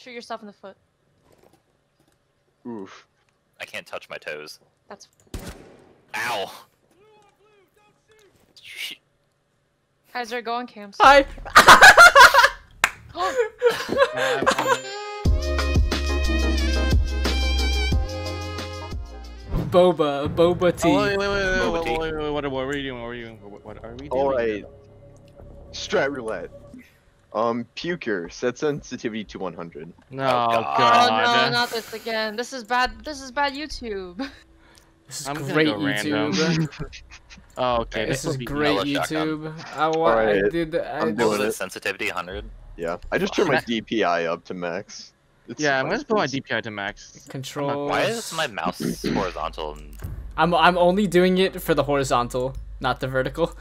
Shoot yourself in the foot. Oof. I can't touch my toes. That's. Ow. Sh- Kaizzer, go on cams. Hi. Boba, boba oh, tea. Oh, wait, wait, wait, wait, Boba wait, tea. wait, wait, wait, what, what are we doing? What are we doing? What, what are we doing? Alright. Strat roulette. Um, Puker, set sensitivity to 100. No, Oh, God. God. Oh no, not this again. This is bad. This is bad YouTube. This is I'm great go. YouTube. Oh, okay. this is great YouTube. I, wa- I Alright, did. I, I'm doing it. it? Sensitivity 100? Yeah, I just turned my DPI up to max. It's Yeah, I'm gonna put my DPI to max. control. Why is my mouse horizontal? And... I'm I'm only doing it for the horizontal, not the vertical.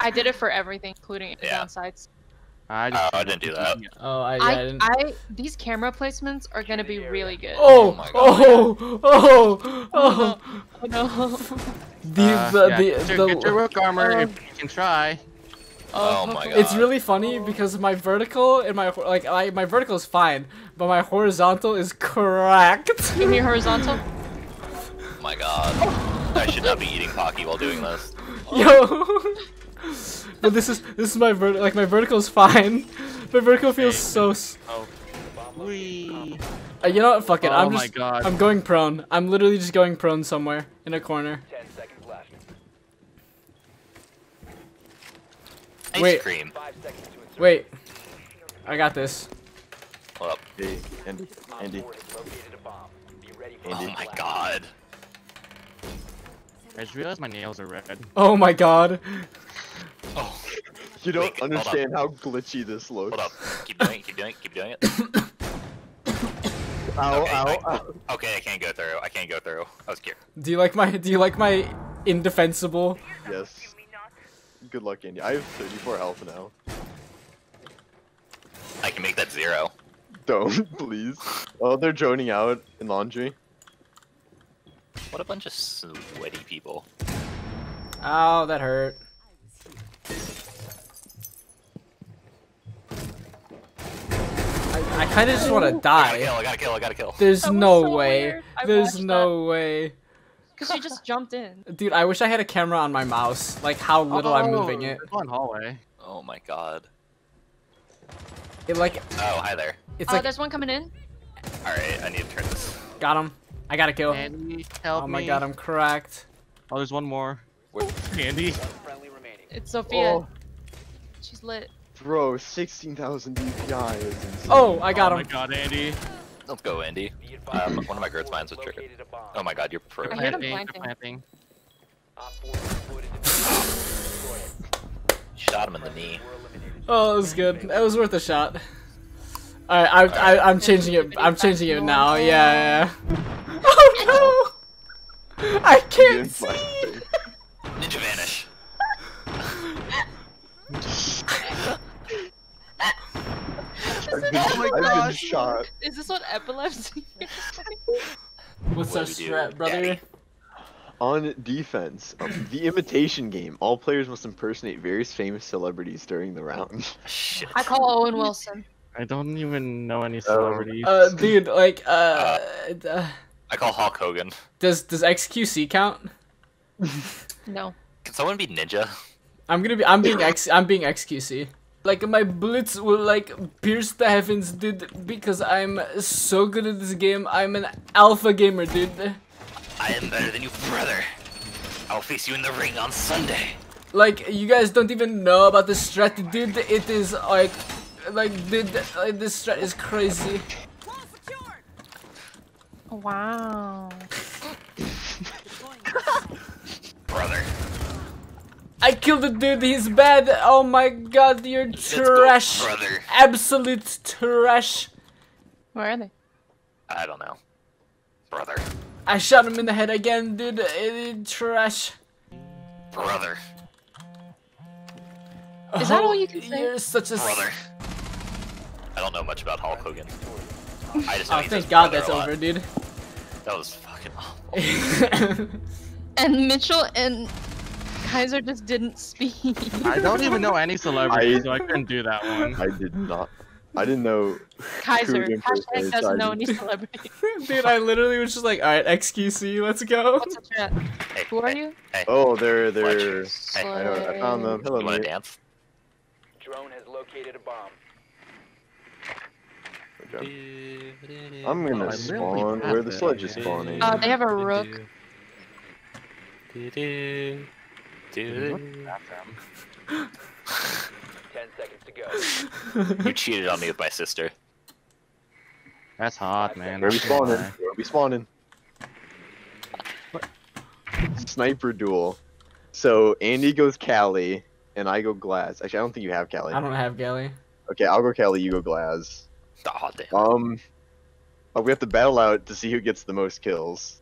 I did it for everything, including Yeah. downsides. I Oh, I didn't do that. Oh, I, I, I didn't. I, these camera placements are gonna be really good. Oh, my God. oh, oh, oh, Oh no. The, Uh, the, yeah, the, get, your, the, get your rook armor uh, if you can try. Oh my god. It's really funny because my vertical and my like I, my vertical is fine, but my horizontal is cracked. Give me horizontal. Oh my god. I should not be eating Pocky while doing this. Yo. But this is this is my vert like my vertical is fine. My vertical feels so. s- Oh. Wee. Uh, you know what? Fuck it. Oh I'm my just. God. I'm going prone. I'm literally just going prone somewhere in a corner. Ten seconds left. Ice Wait. cream. Five seconds to insert. Wait. I got this. Hold up. Hey, Andy, Op Andy. four has located a bomb. Be ready for Oh my god. I just realized my nails are red. Oh my god. Oh, You don't Wait, understand how glitchy this looks. hold up. Keep doing it, keep doing it, keep doing it. Ow, Okay, ow, I- ow. Okay, I can't go through. I can't go through. I was scared. Do you like my Do you like my indefensible? Yes. Good luck, Andy. I have 34 health now. I can make that zero. Don't, please. Oh, they're droning out in laundry. What a bunch of sweaty people. Ow, that hurt. I, I kind of just want to die. I gotta kill, die. I gotta kill, I gotta kill. There's That no so way. There's watched no way. Cause she just jumped in. Dude, I wish I had a camera on my mouse. Like how little I'm oh, moving it. There's one hallway. Oh my god. It like Oh, hi there. it's Oh, like there's one coming in. Alright, I need to turn this. got him. I gotta kill. Andy, help Oh me. my god, I'm cracked. Oh, there's one more. Where- Andy. friendly remaining. It's Sophia. Oh, She's lit. Bro, 16,000 DPI is insane. Oh, I got him. oh my god, Andy. Let's go, Andy. Um, one of my Grzmot mines was triggered. a bomb. Oh my god, you're pro. I hear them Planting, planting. planting. Op four deployed a defense. Destroy it. Shot him in the knee. Oh, that was good. That was worth a shot. Alright, I, I, I'm changing it. I'm changing it now. Yeah, yeah. Oh no! I can't didn't see. flash it. Ninja vanish. I've been, Oh my I've been gosh. shot. Is this what epilepsy? What's What our do we do? strat, brother? Daddy. On defense, um, the imitation game, all players must impersonate various famous celebrities during the round. Shit. I call Owen Wilson. I don't even know any celebrities. Uh, dude, like, uh, uh, I call Hulk Hogan. does does XQC count? No. Can someone be Ninja? I'm gonna be. I'm being X. I'm being XQC. Like my bullets will like pierce the heavens, dude. Because I'm so good at this game. I'm an alpha gamer, dude. I am better than you, brother. I will face you in the ring on Sunday. Like you guys don't even know about this strat, dude. It is like, like, dude, like, this strat is crazy. Wow. Brother. I killed the dude. He's bad. Oh my god, you're Let's go, trash. brother. Absolute trash. Where are they? I don't know. Brother. I shot him in the head again, dude. Eh, trash. Brother. Is that Oh, all you can say? You're such a. s- Brother. I don't know much about Hulk Hogan. I just Oh, thank God that's over, dude. That was fucking awful. And Mitchell and Kaizzer just didn't speak. I don't even know any celebrities, I- so I couldn't do that one. I did not. I didn't know. Kaizzer. Hashtag doesn't know any celebrity. Dude, I literally was just like, alright, XQC, let's go. What's the chat? Hey, Who are hey, you? Hey, Oh, they're Fletch. they're. Hey, I, know, I found them. Hello, you mate. dance? Drone has located a bomb. I'm gonna I really spawn have where the sledge is spawning. Uh, they have a rook. Ten seconds to go. You cheated on me with my sister. That's hot, man. Where we Not gonna spawning? lie. Where we spawning? Sniper duel. So Andy goes Kali, and I go Glaz. Actually, I don't think you have Kali. I don't have Kali. Okay, I'll go Kali. You go Glaz. Oh damn. Um, but we have to battle out to see who gets the most kills,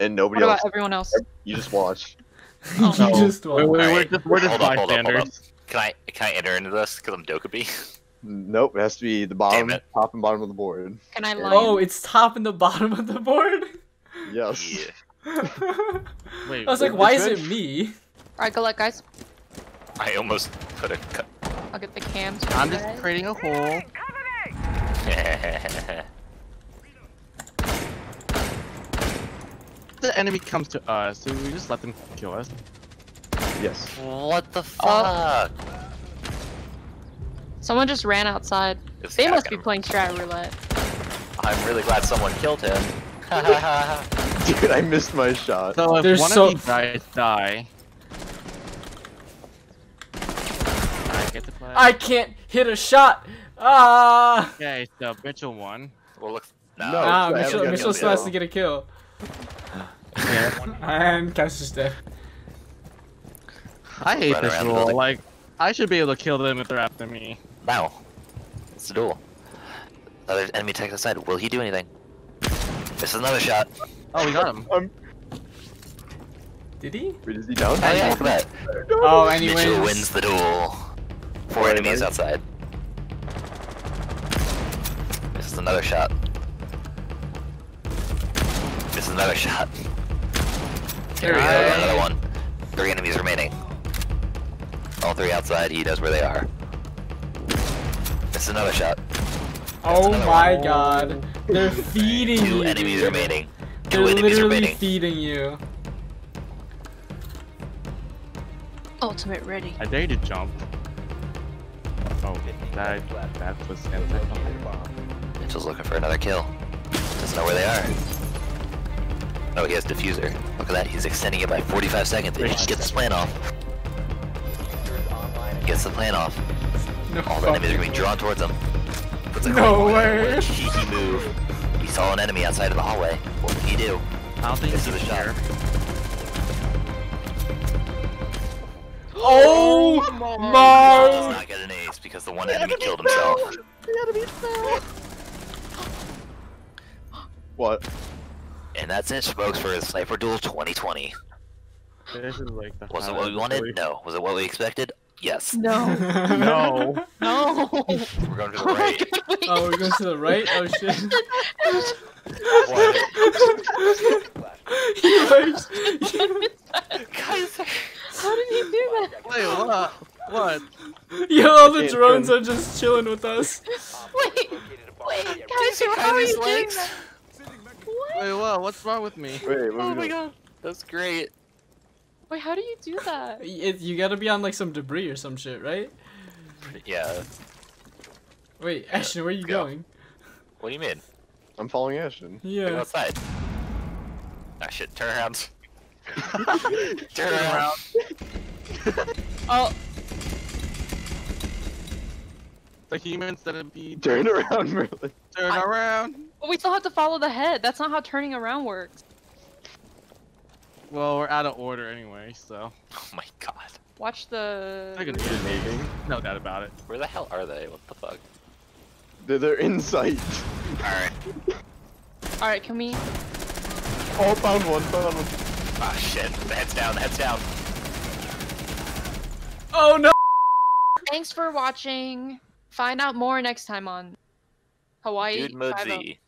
and nobody What else. about everyone else? You just watch. you No. just Wait, won. wait, we're just, we're just bystanders. Can I can I enter into this because I'm Dokkaebi? Nope, it has to be the bottom, top, and bottom of the board. Can I lie? Oh, it's top and the bottom of the board? Yes. yeah. I was like, why which is it me? Alright, good luck, guys. I almost put a cut. I'll get the cams. I'm just guys. creating a hole. The enemy comes to us, so we just let them kill us. Yes. what the fuck? Someone just ran outside. This They must be got- playing strat roulette. I'm really glad someone killed him. Dude, I missed my shot. So if There's one so- of you guys die, I get to play. I can't hit a shot! Ah! Okay, so Mitchell won. well, look. No, No, Ah, Mitchell, Mitchell a still has to get a kill. Yeah. And Cass dead. I hate Run this around rule. building. Like, I should be able to kill them if they're after me. Now, it's a duel. Other enemy tech aside, will he do anything? This is another shot. Oh, we got him. Um, Did he? wait, is he down? Oh yeah, look at that. Oh, and he Mitchell wins. wins the duel. Four Alright, enemies buddy. outside. This is another shot. This is another shot. There we go. go, Another one. Three enemies remaining. All three outside. He knows where they are. This is another shot. Oh another my one. god. They're feeding Two you. enemies dude. remaining. They're enemies literally remaining. feeding you. Ultimate ready. I dare you to jump. Oh, that, that was anti Mitchell's looking for another kill. Doesn't know where they are. No, he has defuser. Look at that. He's extending it by 45 seconds. He gets the plan off. Defuser is online and Gets the plan off. No All the enemies are going to be drawn towards him. Puts a No claymore way. with a cheeky move. He saw an enemy outside of the hallway. What did he do? I don't think This he's is a shot. here. Oh Does my! not get an ace because the one enemy killed himself. What? And that's it, folks, for Sniper Duel 2020. This is like the Was it what we wanted? No. Was it what we expected? Yes. No. No. No. We're going to the right. Oh, we're going to the right? Oh shit. he like, Guys, How did he do that? Wait, what? What? Yo, all the drones are just chilling with us. Wait, located a bomb. wait, Get ready. Kaizzer, how are you doing that? What? Wait, what? What's wrong with me? Wait, what Oh my doing? god. That's great. Wait, how do you do that? It, you gotta be on like some debris or some shit, right? Yeah. Wait, Ashton, where are you Go. going? What do you mean? I'm following Ashton. Go Yeah. outside. Ah shit, turn around. turn around. Oh, The human centipede. Turn around, Merlyn. Turn I- around. But we still have to follow the head. That's not how turning around works. Well, we're out of order anyway, so. Oh my god. Watch the. They're gonna. No doubt about it. Where the hell are they? What the fuck? They're, they're in sight. Alright. All right, can we? Oh, found one, found one. Ah shit. The head's down, the head's down. Oh no! Thanks for watching. Find out more next time on Hawaii. Dude mode Z.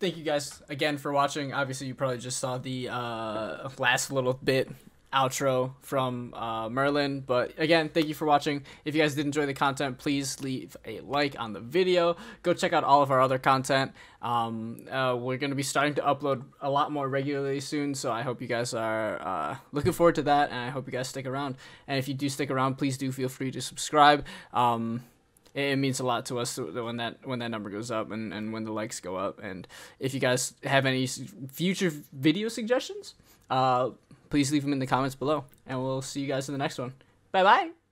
Thank you guys again for watching. Obviously, you probably just saw the uh, last little bit outro from uh, Merlyn. But again, thank you for watching. If you guys did enjoy the content, please leave a like on the video. Go check out all of our other content. Um, uh, we're going to be starting to upload a lot more regularly soon, so I hope you guys are uh, looking forward to that, and I hope you guys stick around. And if you do stick around, please do feel free to subscribe. Um, it, means a lot to us when that when that number goes up and, and when the likes go up. And if you guys have any future video suggestions, uh, please leave them in the comments below, and we'll see you guys in the next one. Bye bye.